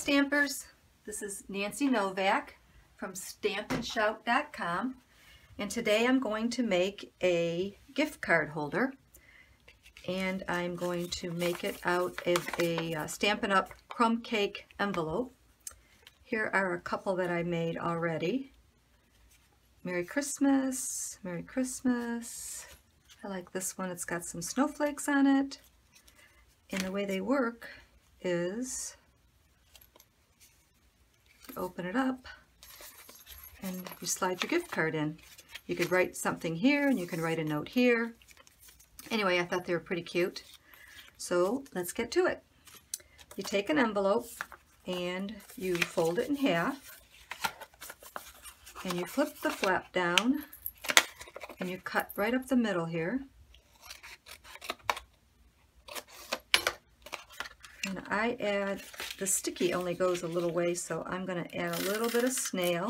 Stampers, this is Nancy Novak from stampinshout.com and today I'm going to make a gift card holder and I'm going to make it out of a uh, Stampin' Up! crumb cake envelope. Here are a couple that I made already. Merry Christmas, Merry Christmas. I like this one, it's got some snowflakes on it. And the way they work is open it up and you slide your gift card in. You could write something here and you can write a note here. Anyway, I thought they were pretty cute. So let's get to it. You take an envelope and you fold it in half and you flip the flap down and you cut right up the middle here. And I add the sticky only goes a little way, so I'm going to add a little bit of snail.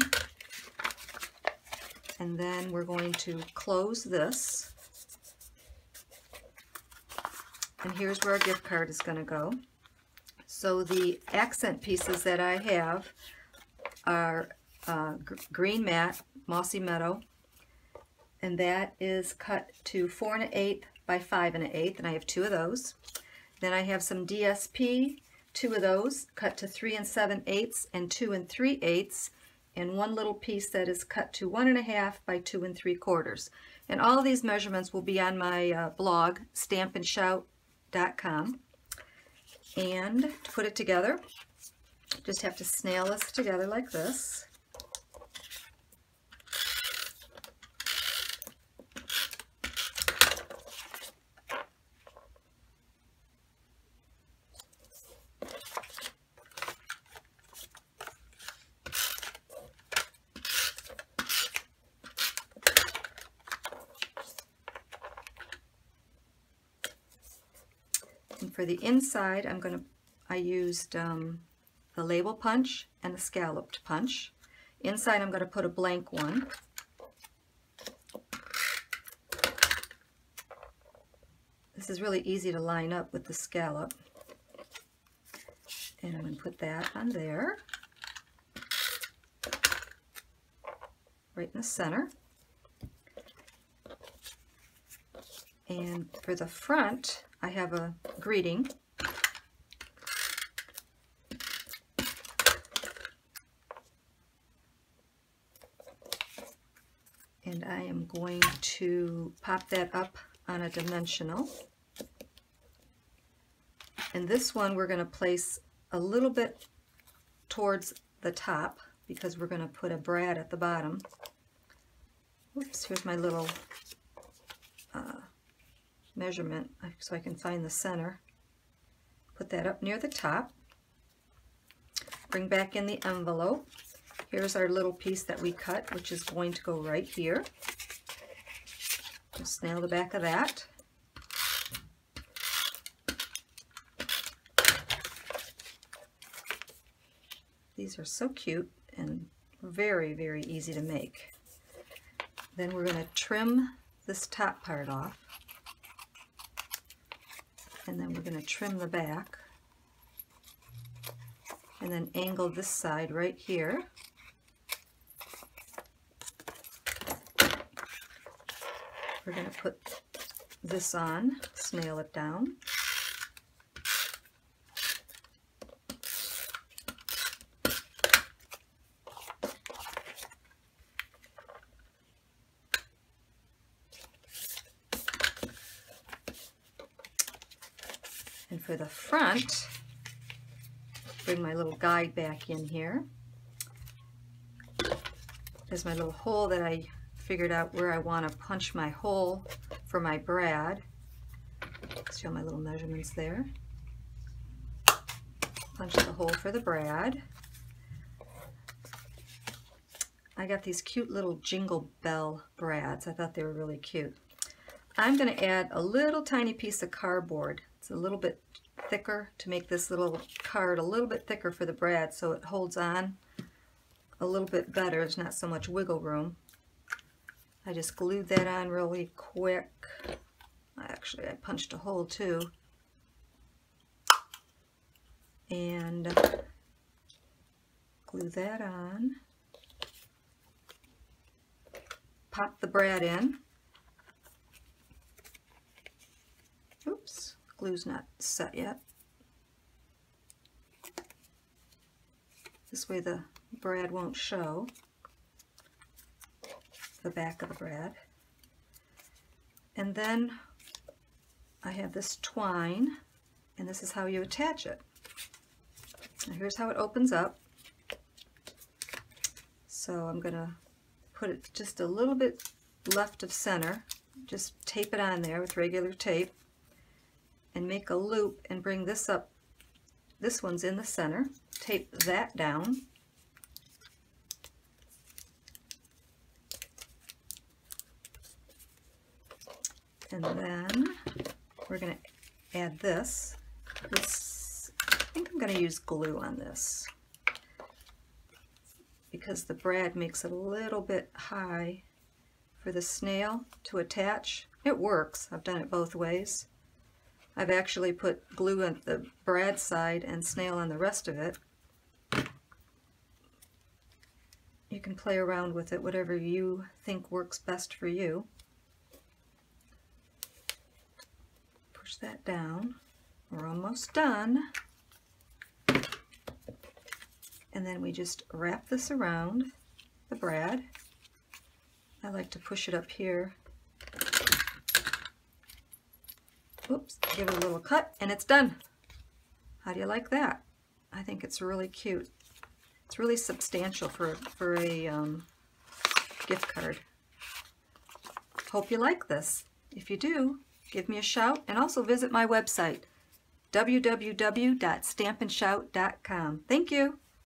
And then we're going to close this. And here's where our gift card is going to go. So the accent pieces that I have are uh, green mat, mossy meadow, and that is cut to four and an eighth by five and an eighth, and I have two of those. Then I have some DSP two of those cut to three and seven eighths and two and three eighths and one little piece that is cut to one and a half by two and three quarters. And all these measurements will be on my uh, blog, stampinshout.com. And to put it together, just have to snail this together like this. And for the inside, I'm going to, I used um, the label punch and the scalloped punch. Inside, I'm going to put a blank one. This is really easy to line up with the scallop. And I'm going to put that on there. Right in the center. And for the front, I have a greeting. And I am going to pop that up on a dimensional. And this one we're going to place a little bit towards the top because we're going to put a brad at the bottom. Oops, here's my little measurement uh, so I can find the center. Put that up near the top. Bring back in the envelope. Here's our little piece that we cut, which is going to go right here. Just snail the back of that. These are so cute and very, very easy to make. Then we're going to trim this top part off and then we're going to trim the back. And then angle this side right here. We're going to put this on snail it down And for the front, bring my little guide back in here. There's my little hole that I figured out where I want to punch my hole for my brad. Show my little measurements there. Punch the hole for the brad. I got these cute little jingle bell brads. I thought they were really cute. I'm going to add a little tiny piece of cardboard a little bit thicker to make this little card a little bit thicker for the brad so it holds on a little bit better. There's not so much wiggle room. I just glued that on really quick. Actually, I punched a hole too. And glue that on. Pop the brad in. Oops, glue's not set yet. This way the brad won't show the back of the brad. And then I have this twine, and this is how you attach it. Now here's how it opens up. So I'm going to put it just a little bit left of center. Just tape it on there with regular tape and make a loop and bring this up. This one's in the center. Tape that down. And then we're going to add this. This, I think I'm going to use glue on this because the brad makes it a little bit high for the snail to attach. It works. I've done it both ways. I've actually put glue on the brad side and snail on the rest of it. You can play around with it, whatever you think works best for you. Push that down. We're almost done. And then we just wrap this around the brad. I like to push it up here. Oops, give it a little cut and it's done. How do you like that? I think it's really cute. It's really substantial for, for a um, gift card. Hope you like this. If you do, give me a shout and also visit my website, www.stampinshout.com. Thank you.